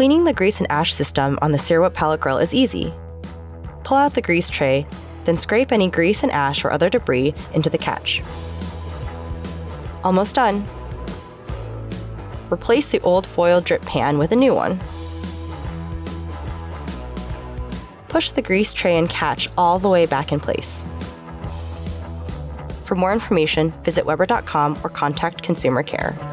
Cleaning the grease and ash system on the Searwood pellet grill is easy. Pull out the grease tray, then scrape any grease and ash or other debris into the catch. Almost done. Replace the old foil drip pan with a new one. Push the grease tray and catch all the way back in place. For more information, visit Weber.com or contact Consumer Care.